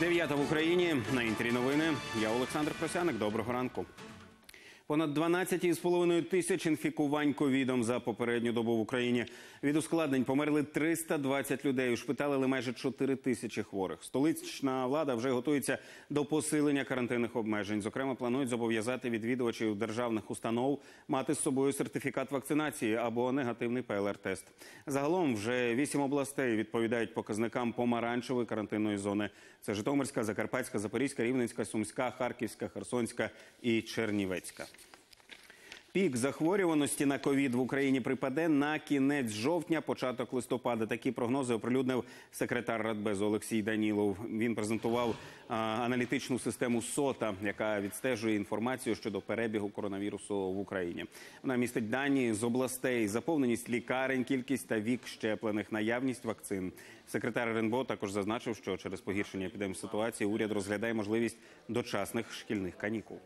Дев'ята в Україні на інтері новини. Я Олександр Просяник. Доброго ранку. Понад 12,5 тисяч інфікувань ковідом за попередню добу в Україні. Від ускладнень померли 320 людей. Ушпиталили майже 4 тисячі хворих. Столична влада вже готується до посилення карантинних обмежень. Зокрема, планують зобов'язати відвідувачів державних установ мати з собою сертифікат вакцинації або негативний ПЛР-тест. Загалом вже вісім областей відповідають показникам помаранчевої карантинної зони. Це Житомирська, Закарпатська, Запорізька, Рівненська, Сумська, Харківська, Херсонська і Чернівецька. Пік захворюваності на ковід в Україні припаде на кінець жовтня, початок листопада. Такі прогнози оприлюднив секретар Радбезу Олексій Данілов. Він презентував а, аналітичну систему СОТА, яка відстежує інформацію щодо перебігу коронавірусу в Україні. Вона містить дані з областей, заповненість лікарень, кількість та вік щеплених, наявність вакцин. Секретар РНБО також зазначив, що через погіршення епідемситуації уряд розглядає можливість дочасних шкільних канікул.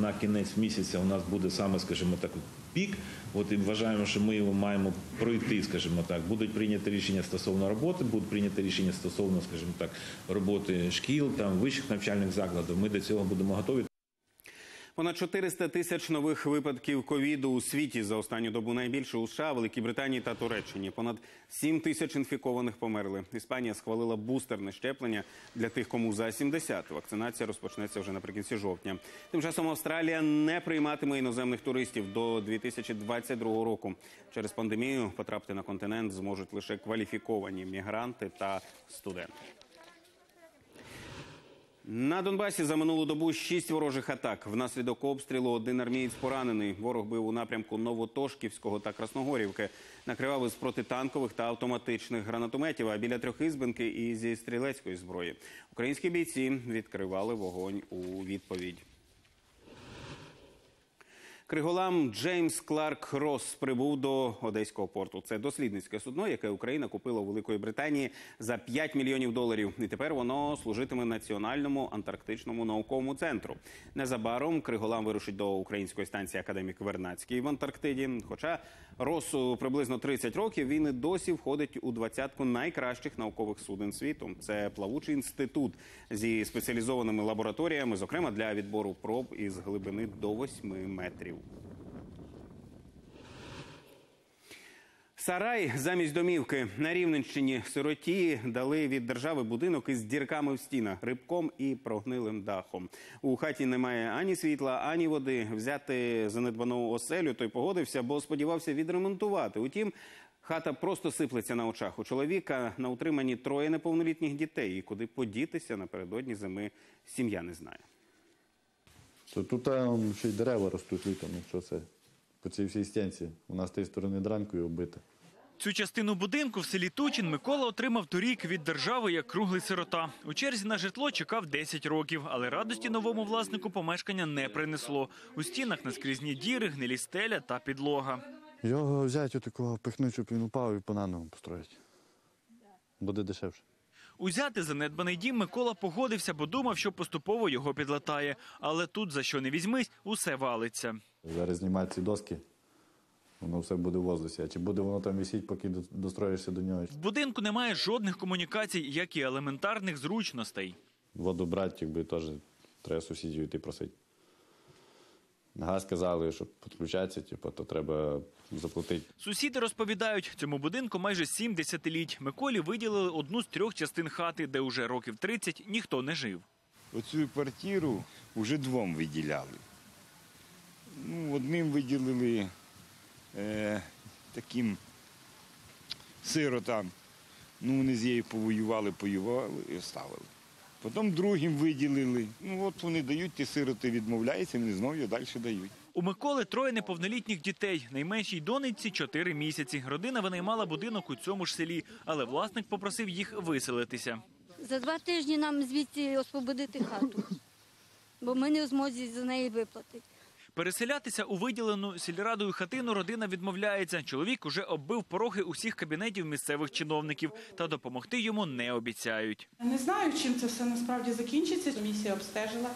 На кінець місяця у нас буде саме, скажімо так, пік. От і вважаємо, що ми його маємо пройти, скажімо так. Будуть прийняті рішення стосовно роботи, будуть прийняті рішення стосовно, скажімо так, роботи шкіл, там вищих навчальних закладів. Ми до цього будемо готові. Понад 400 тисяч нових випадків ковіду у світі за останню добу найбільше у США, Великій Британії та Туреччині. Понад 7 тисяч інфікованих померли. Іспанія схвалила бустерне щеплення для тих, кому за 70. Вакцинація розпочнеться вже наприкінці жовтня. Тим часом Австралія не прийматиме іноземних туристів до 2022 року. Через пандемію потрапити на континент зможуть лише кваліфіковані мігранти та студенти. На Донбасі за минулу добу шість ворожих атак. Внаслідок обстрілу один армієць поранений. Ворог бив у напрямку Новотошківського та Красногорівки. Накривав із протитанкових та автоматичних гранатометів, а біля Трьохізбинки і зі стрілецької зброї. Українські бійці відкривали вогонь у відповідь. Криголам Джеймс Кларк Росс прибув до одеського порту. Це дослідницьке судно, яке Україна купила у Великої Британії за 5 мільйонів доларів. І тепер воно служитиме національному антарктичному науковому центру. Незабаром Криголам вирушить до української станції Академік Вернацький в Антарктиді. Хоча Росу приблизно 30 років, він і досі входить у двадцятку найкращих наукових суден світу. Це плавучий інститут зі спеціалізованими лабораторіями, зокрема для відбору проб із глибини до 8 метрів. Сарай замість домівки на Рівненщині сироті дали від держави будинок із дірками в стінах, рибком і прогнилим дахом. У хаті немає ані світла, ані води. Взяти занедбану оселю той погодився, бо сподівався відремонтувати. Утім, хата просто сиплеться на очах. У чоловіка на утриманні троє неповнолітніх дітей. І куди подітися напередодні зими сім'я не знає. Тут там ще й дерева ростуть літом, якщо це по цій всій стінці. У нас з тієї сторони дранкою оббита. Цю частину будинку в селі Тучин Микола отримав торік від держави як круглий сирота. У черзі на житло чекав 10 років, але радості новому власнику помешкання не принесло. У стінах наскрізні діри, гнилі стеля та підлога. Його взяти такого пихнуть, щоб він упав і по-наново построїти. Буде дешевше. Узяти занедбаний дім Микола погодився, бо думав, що поступово його підлатає. Але тут, за що не візьмись, усе валиться. Зараз знімати ці доски, воно все буде в воздусі. А чи буде воно там висіти, поки достроїшся до нього? В будинку немає жодних комунікацій, як і елементарних зручностей. Воду брати, якби теж треба сусідів йти просити. Газ сказали, щоб підключатися, типу, то треба заплатити. Сусіди розповідають, цьому будинку майже сім десятиліть. Миколі виділили одну з трьох частин хати, де уже років 30 ніхто не жив. Оцю квартиру вже двом виділяли. Ну, одним виділили е, таким сиротам. Ну, вони з нею повоювали, повоювали і оставили. Потім другим виділили. Ну, от вони дають, ті сироти відмовляються, вони знову її далі дають. У Миколи троє неповнолітніх дітей. Найменшій донечці чотири місяці. Родина винаймала будинок у цьому ж селі, але власник попросив їх виселитися. За два тижні нам звідси освободити хату, бо ми не в змозі за неї виплатити. Переселятися у виділену сільрадою хатину родина відмовляється. Чоловік уже оббив пороги усіх кабінетів місцевих чиновників та допомогти йому не обіцяють. Не знаю, чим це все насправді закінчиться. Комісія обстежила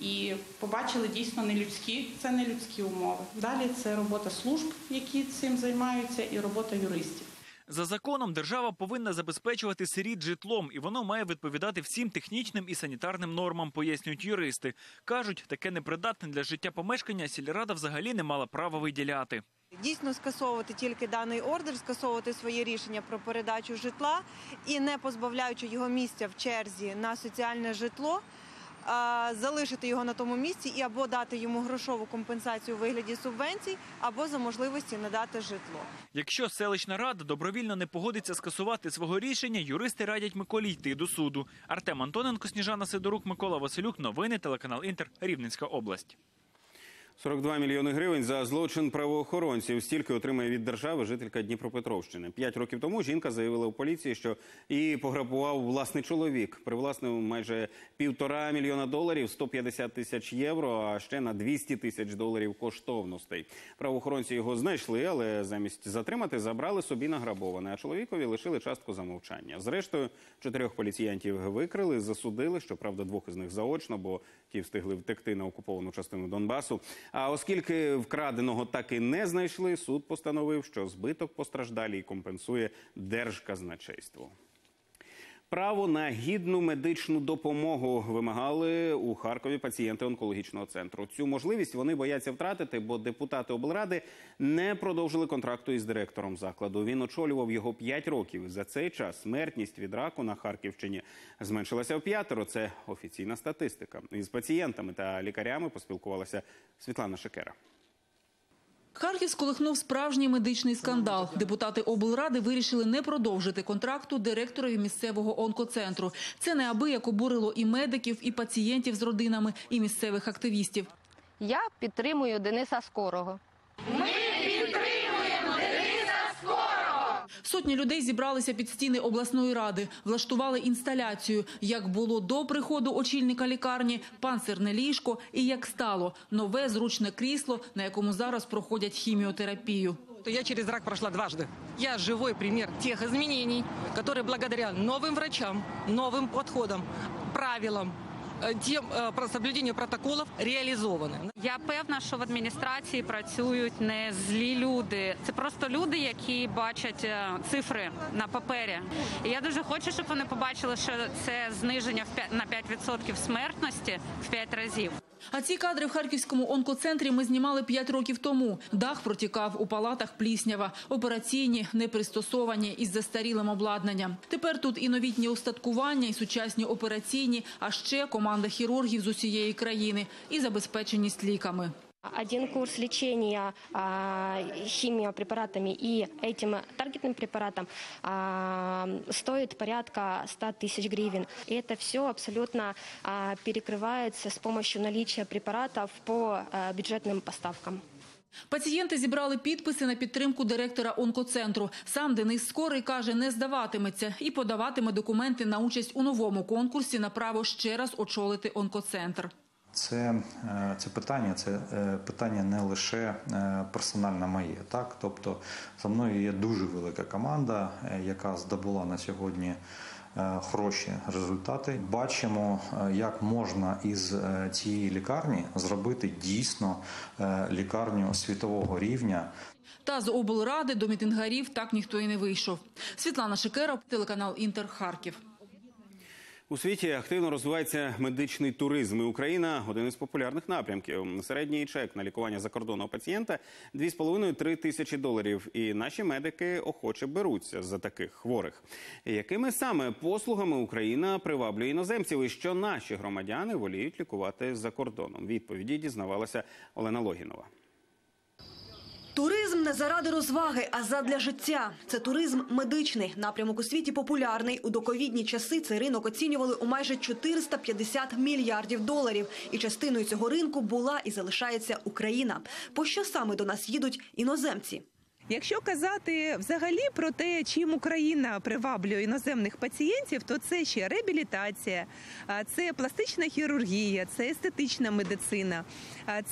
і побачили дійсно нелюдські, це нелюдські умови. Далі це робота служб, які цим займаються, і робота юристів. За законом держава повинна забезпечувати сиріт житлом, і воно має відповідати всім технічним і санітарним нормам, пояснюють юристи. Кажуть, таке непридатне для життя помешкання сільрада взагалі не мала права виділяти. Дійсно скасовувати тільки даний ордер, скасовувати своє рішення про передачу житла і не позбавляючи його місця в черзі на соціальне житло, залишити його на тому місці і або дати йому грошову компенсацію у вигляді субвенцій, або за можливості надати житло. Якщо селищна рада добровільно не погодиться скасувати свого рішення, юристи радять Миколі йти до суду. Артем Антоненко, Сніжана Сидорук, Микола Василюк. Новини телеканал Інтер. Рівненська область. 42 мільйони гривень за злочин правоохоронців. Стільки отримає від держави жителька Дніпропетровщини. П'ять років тому жінка заявила у поліції, що її пограбував власний чоловік. Привласнив майже півтора мільйона доларів, 150 тисяч євро, а ще на 200 тисяч доларів коштовностей. Правоохоронці його знайшли, але замість затримати забрали собі награбоване. А чоловікові лишили частку замовчання. Зрештою, чотирьох поліціянтів викрили, засудили. Щоправда, двох із них заочно, бо ті встигли втекти на окуповану частину Донбасу. А оскільки вкраденого так і не знайшли, суд постановив, що збиток постраждалій компенсує держказначейство. Право на гідну медичну допомогу вимагали у Харкові пацієнти онкологічного центру. Цю можливість вони бояться втратити, бо депутати облради не продовжили контракту із директором закладу. Він очолював його 5 років. За цей час смертність від раку на Харківщині зменшилася в п'ятеро. Це офіційна статистика. Із пацієнтами та лікарями поспілкувалася Світлана Шекера. Харків сколихнув справжній медичний скандал. Депутати облради вирішили не продовжити контракту директорові місцевого онкоцентру. Це неабияк обурило і медиків, і пацієнтів з родинами, і місцевих активістів. Я підтримую Дениса Скорого. Сотні людей зібралися під стіни обласної ради, влаштували інсталяцію, як було до приходу очільника лікарні, панцирне ліжко і як стало нове зручне крісло, на якому зараз проходять хіміотерапію. Я через рак прошла дважды. Я живой пример тех изменений, которые благодаря новым врачам, новым подходам, правилам, э, тем э, про соблюдение протоколов реализованы. Я певна, що в адміністрації працюють не злі люди. Це просто люди, які бачать е, цифри на папері. І я дуже хочу, щоб вони побачили, що це зниження на 5% смертності в 5 разів. А ці кадри в харківському онкоцентрі ми знімали п'ять років тому. Дах протікав у палатах пліснява, операційні, непристосовані із застарілим обладнанням. Тепер тут і новітні устаткування, і сучасні операційні, а ще команда хірургів з усієї країни і забезпеченість ліками. Один курс лечения а, химиопрепаратами и этим таргетным препаратом а, стоит порядка 100 тысяч гривен. И это все абсолютно а, перекрывается с помощью наличия препаратов по а, бюджетным поставкам. Пацієнти зібрали підписи на підтримку директора онкоцентру. Сам Денис Скорий каже, не здаватиметься і подаватиме документи на участь у новому конкурсі на право ще раз очолити онкоцентр. Це, е, це питання, це е, питання не лише е, персонально моє. Так? Тобто за мною є дуже велика команда, яка здобула на сьогодні хороші результати. Бачимо, як можна із цієї лікарні зробити дійсно лікарню світового рівня. Та з облради до мітингарів так ніхто і не вийшов. Світлана Шикера, телеканал Інтер Харків. У світі активно розвивається медичний туризм. І Україна один із популярних напрямків. Середній чек на лікування закордонного пацієнта 2,5-3 тисячі доларів. І наші медики охоче беруться за таких хворих. Якими саме послугами Україна приваблює іноземців, і що наші громадяни воліють лікувати за кордоном? Відповіді дізнавалася Олена Логінова. Туризм не заради розваги, а задля життя. Це туризм медичний. Напрямок у світі популярний. У доковідні часи цей ринок оцінювали у майже 450 мільярдів доларів. І частиною цього ринку була і залишається Україна. По що саме до нас їдуть іноземці? Якщо казати взагалі про те, чим Україна приваблює іноземних пацієнтів, то це ще реабілітація, це пластична хірургія, це естетична медицина,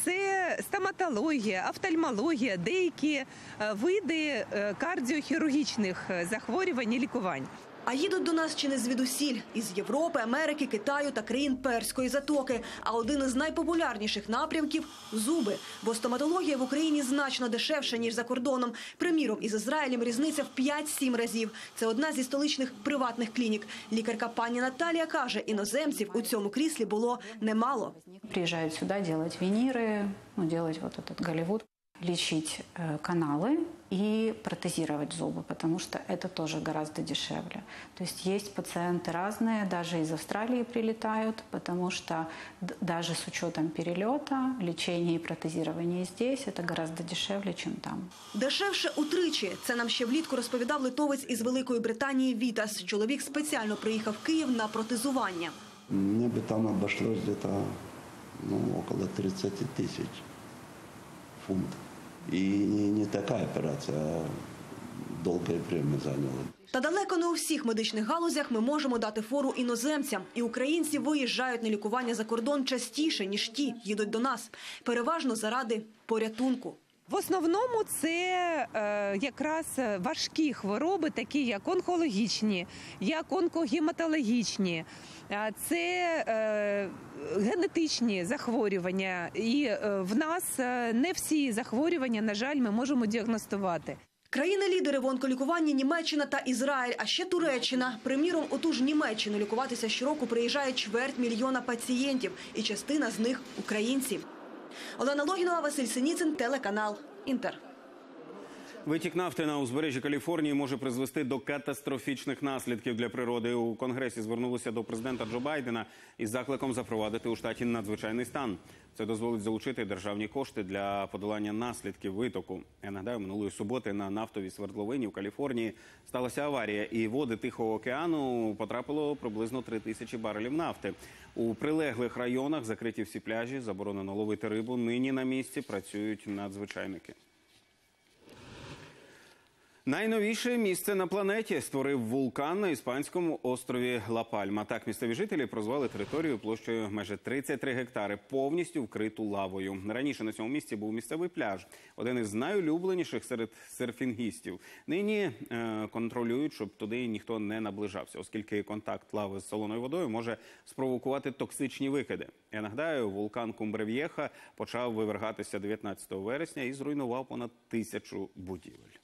це стоматологія, офтальмологія, деякі види е, кардіохірургічних е, захворювань і лікувань. А їдуть до нас чи не звідусіль із Європи, Америки, Китаю та країн Перської затоки. А один із найпопулярніших напрямків зуби. Бо стоматологія в Україні значно дешевша ніж за кордоном. Приміром, із Ізраїлем різниця в 5-7 разів. Це одна зі столичних приватних клінік. Лікарка пані Наталія каже, іноземців у цьому кріслі було немало. Приезжают сюда делать виниры, ну, делать вот этот Голливуд, лечить э, каналы и протезировать зубы, потому что это тоже гораздо дешевле. То есть есть пациенты разные, даже из Австралии прилетают, потому что д- даже с учетом перелета, лечение и протезирование здесь это гораздо дешевле, чем там. Дешевше утричі. Це нам ще влітку розповідав литовець із Великої Британії Вітас. Чоловік спеціально приїхав в Київ на протезування. Мне бы там обошлось где-то ну, около 30 тысяч фунтов. И не, не такая операция, а долгое время заняла. Та далеко не у всіх медичних галузях ми можемо дати фору іноземцям. І українці виїжджають на лікування за кордон частіше, ніж ті їдуть до нас. Переважно заради порятунку. В основному це е, якраз важкі хвороби, такі як онкологічні, як онкогематологічні, Е, це е, генетичні захворювання. І е, в нас е, не всі захворювання, на жаль, ми можемо діагностувати. Країни-лідери в онколікуванні Німеччина та Ізраїль, а ще Туреччина. Приміром, оту ж Німеччину лікуватися щороку приїжджає чверть мільйона пацієнтів, і частина з них українці. Олена Логінова, Василь Синіцин, телеканал Інтер. Витік нафти на узбережжі Каліфорнії може призвести до катастрофічних наслідків для природи. У конгресі звернулися до президента Джо Байдена із закликом запровадити у штаті надзвичайний стан. Це дозволить залучити державні кошти для подолання наслідків витоку. Я нагадаю, минулої суботи на нафтовій свердловині в Каліфорнії сталася аварія, і води Тихого океану потрапило приблизно 3 тисячі барелів нафти. У прилеглих районах закриті всі пляжі, заборонено ловити рибу. Нині на місці працюють надзвичайники. Найновіше місце на планеті створив вулкан на іспанському острові Ла-Пальма. Так місцеві жителі прозвали територію площею майже 33 гектари, повністю вкриту лавою. Раніше на цьому місці був місцевий пляж, один із найулюбленіших серед серфінгістів. Нині е, контролюють, щоб туди ніхто не наближався, оскільки контакт лави з солоною водою може спровокувати токсичні викиди. Я нагадаю, вулкан Кумбрев'єха почав вивергатися 19 вересня і зруйнував понад тисячу будівель.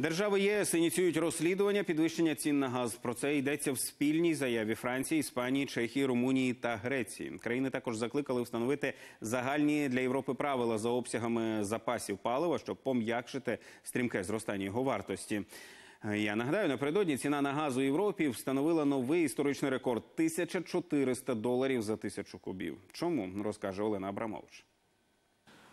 Держави ЄС ініціюють розслідування підвищення цін на газ. Про це йдеться в спільній заяві Франції, Іспанії, Чехії, Румунії та Греції. Країни також закликали встановити загальні для Європи правила за обсягами запасів палива, щоб пом'якшити стрімке зростання його вартості. Я нагадаю, напередодні ціна на газ у Європі встановила новий історичний рекорд 1400 доларів за тисячу кубів. Чому розкаже Олена Абрамович.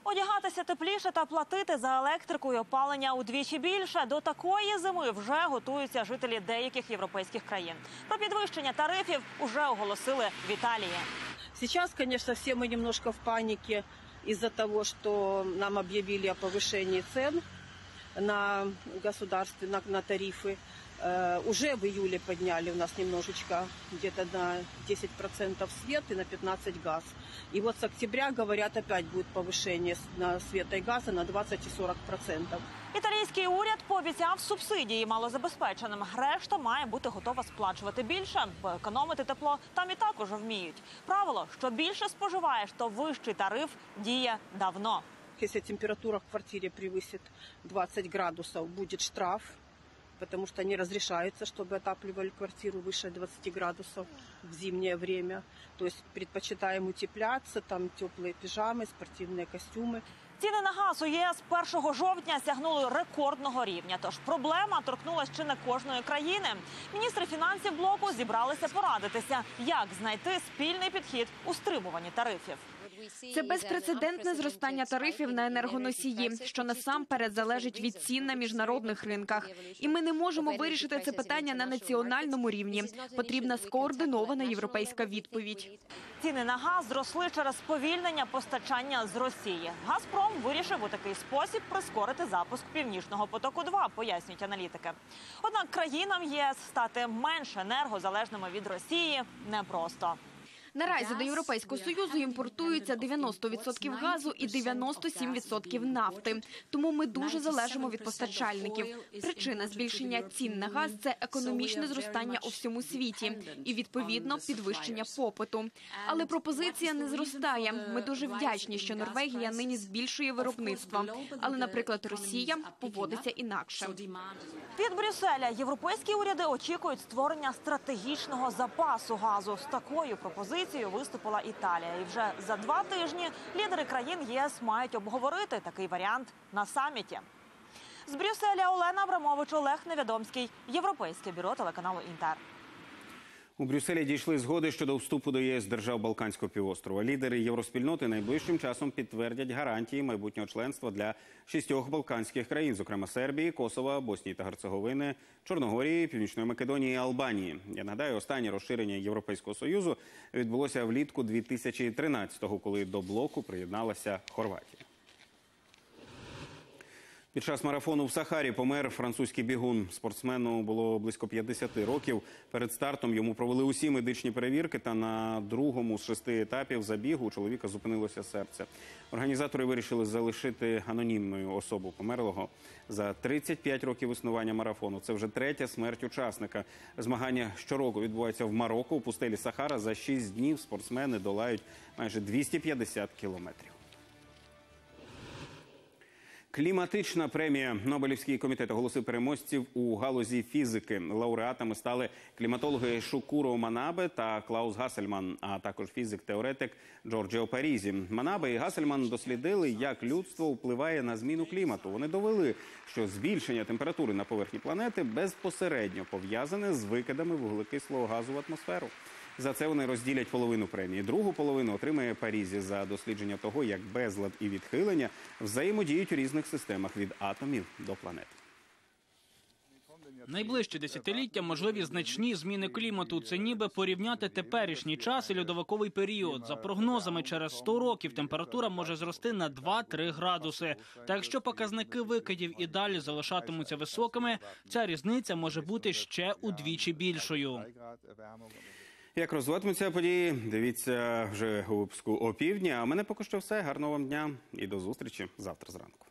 Одягатися тепліше та платити за електрику і опалення удвічі більше. До такої зими вже готуються жителі деяких європейських країн. Про підвищення тарифів уже оголосили в Італії. Сейчас, конечно, все мы немножко в панике из-за того, что нам объявили о повышении цен на государстве, на, на тарифы. Э, уже в июле подняли у нас немножечко, где-то на 10% свет и на 15 газ. И вот с октября, говорят, опять будет повышение с- на света и газа на 20 и 40%. Італійський уряд пообіцяв субсидії малозабезпеченим. Решта має бути готова сплачувати більше, бо економити тепло там і так уже вміють. Правило, що більше споживаєш, то вищий тариф діє давно. Если температура в квартире превысит 20 градусов, будет штраф, потому что не разрешается, чтобы отапливали квартиру выше 20 градусов в зимнее время. То есть предпочитаем утепляться, там теплые пижамы, спортивные костюмы. Ціни на газ у ЄС 1 жовтня сягнули рекордного рівня. Тож проблема торкнулась чи не кожної країни. Міністри фінансів блоку зібралися порадитися, як знайти спільний підхід у стримуванні тарифів. Це безпрецедентне зростання тарифів на енергоносії, що насамперед залежить від цін на міжнародних ринках. І ми не можемо вирішити це питання на національному рівні. Потрібна скоординована європейська відповідь. Ціни на газ зросли через сповільнення постачання з Росії. Газпром вирішив у такий спосіб прискорити запуск північного потоку. 2 пояснюють аналітики. Однак країнам ЄС стати менш енергозалежними від Росії непросто. Наразі до Європейського Союзу імпортується 90% газу і 97% нафти. Тому ми дуже залежимо від постачальників. Причина збільшення цін на газ це економічне зростання у всьому світі і відповідно підвищення попиту. Але пропозиція не зростає. Ми дуже вдячні, що Норвегія нині збільшує виробництво. Але, наприклад, Росія поводиться інакше. Від Брюсселя європейські уряди очікують створення стратегічного запасу газу. З такою пропозицією виступила Італія. І вже за два тижні лідери країн ЄС мають обговорити такий варіант на саміті. З Брюсселя Олена Абрамович, Олег Невідомський, Європейське бюро телеканалу Інтер. У Брюсселі дійшли згоди щодо вступу до ЄС держав Балканського півострова. Лідери євроспільноти найближчим часом підтвердять гарантії майбутнього членства для шістьох балканських країн, зокрема Сербії, Косова, Боснії та Герцеговини, Чорногорії, Північної Македонії і Албанії. Я нагадаю, останнє розширення Європейського союзу відбулося влітку 2013-го, коли до блоку приєдналася Хорватія. Під час марафону в Сахарі помер французький бігун. Спортсмену було близько 50 років. Перед стартом йому провели усі медичні перевірки. Та на другому з шести етапів забігу у чоловіка зупинилося серце. Організатори вирішили залишити анонімною особу померлого за 35 років існування марафону. Це вже третя смерть учасника. Змагання щороку відбуваються в Марокко у пустелі Сахара. За 6 днів спортсмени долають майже 250 кілометрів. Кліматична премія Нобелівський комітет оголосив переможців у галузі фізики. Лауреатами стали кліматологи Шукуро Манабе та Клаус Гасельман, а також фізик-теоретик Джорджіо Парізі. Манабе і Гасельман дослідили, як людство впливає на зміну клімату. Вони довели, що збільшення температури на поверхні планети безпосередньо пов'язане з викидами вуглекислого газу в атмосферу. За це вони розділять половину премії. Другу половину отримає Парізі за дослідження того, як безлад і відхилення взаємодіють у різних системах від атомів до планет. Найближче десятиліття можливі значні зміни клімату. Це ніби порівняти теперішній час і льодовиковий період. За прогнозами, через 100 років температура може зрости на 2-3 градуси. Та якщо показники викидів і далі залишатимуться високими, ця різниця може бути ще удвічі більшою. Як розвиватимуться події, дивіться вже у випуску о півдні. А мене поки що все. Гарного вам дня і до зустрічі завтра зранку.